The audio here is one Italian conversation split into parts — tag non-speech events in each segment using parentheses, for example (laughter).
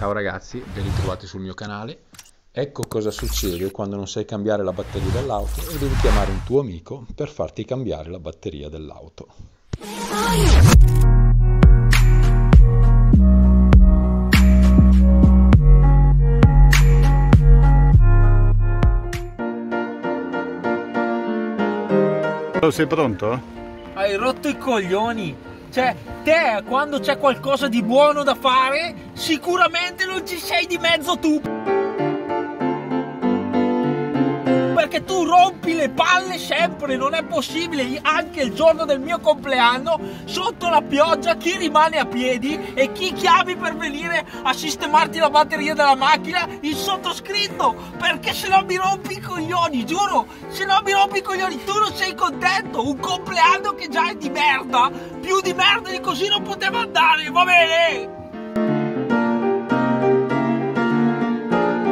Ciao ragazzi, ben ritrovati sul mio canale. Ecco cosa succede quando non sai cambiare la batteria dell'auto e devi chiamare un tuo amico per farti cambiare la batteria dell'auto. Sei pronto? Hai rotto i coglioni! Cioè, te quando c'è qualcosa di buono da fare, sicuramente non ci sei di mezzo tu. Perché tu rompi le palle sempre, non è possibile, anche il giorno del mio compleanno, sotto la pioggia, chi rimane a piedi e chi chiami per venire a sistemarti la batteria della macchina? Il sottoscritto, perché se no mi rompi i coglioni, giuro, se no mi rompi i coglioni, tu non sei contento, un compleanno che già è di merda, più di merda di così non poteva andare, va bene?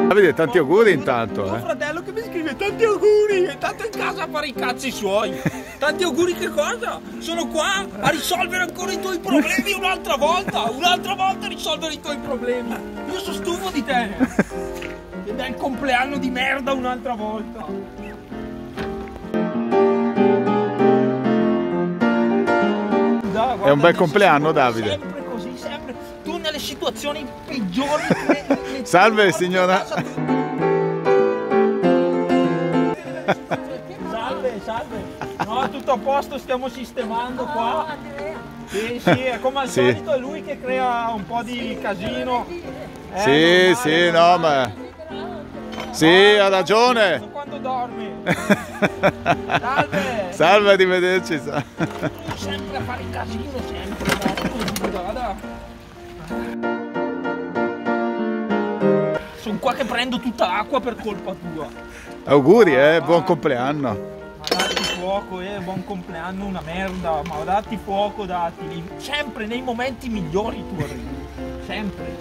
Davide, tanti auguri intanto. Mio Eh. fratello che mi scrive tanti auguri, è tanto in casa a fare i cazzi suoi. (laughs) Tanti auguri che cosa? Sono qua a risolvere ancora i tuoi problemi un'altra volta, un'altra volta a risolvere i tuoi problemi. Io sono stufo di te. (laughs) Ed è il compleanno di merda un'altra volta. Guarda, un bel compleanno, Davide. Sempre così, sempre. Tu nelle situazioni peggiori. (laughs) le- le- Salve, signora. Salve, salve. No, tutto a posto, stiamo sistemando qua. Sì, sì, è come al Sì. solito è lui che crea un po' di casino. Eh, Sì, normale, sì, no, ma... Sì, ha ragione. Quando dormi. Salve. Salve, arrivederci. Sempre a fare il casino, sempre. Sono qua che prendo tutta l'acqua per colpa tua. Auguri, eh, buon compleanno. Ma datti fuoco, eh, buon compleanno, una merda, ma datti fuoco, datti. Sempre nei momenti migliori tu arrivi. Sempre.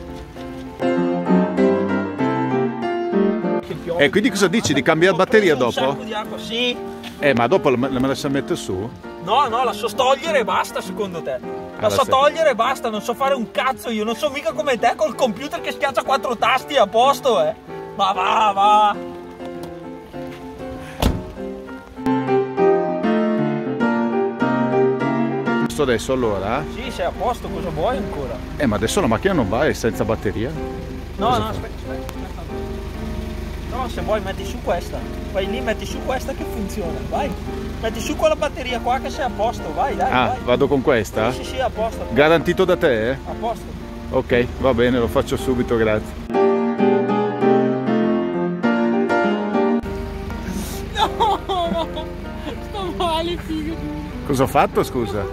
Piove. E quindi cosa dici, di cambiare batteria dopo? sacco di acqua, sì. Eh, ma dopo la, me la sa mettere su? No, no, la so togliere e basta secondo te. La Ah, so togliere e basta, non so fare un cazzo io, non so mica come te col computer che schiaccia quattro tasti a posto, eh. Ma va, va. Adesso allora? Sì, sei a posto, cosa vuoi ancora? Eh, ma adesso la macchina non va, è senza batteria? No, Cosa no, aspetta, aspetta, aspetta. No, se vuoi metti su questa. Vai lì, metti su questa che funziona. Vai. Metti su quella batteria qua che sei a posto. Vai, dai, Ah, vai. vado con questa? Sì, sì, a posto. Garantito da te? eh? A posto. Ok, va bene, lo faccio subito, grazie. (laughs) No, sto male, figa. Cosa ho fatto, scusa?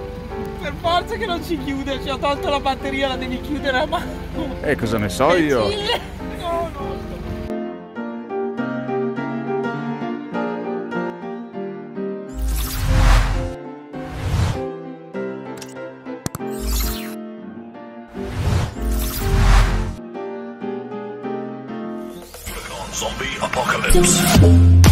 Per forza che non si chiude, ci ho tolto la batteria, la devi chiudere a mano. Eh, cosa ne so io? Zombie apocalypse.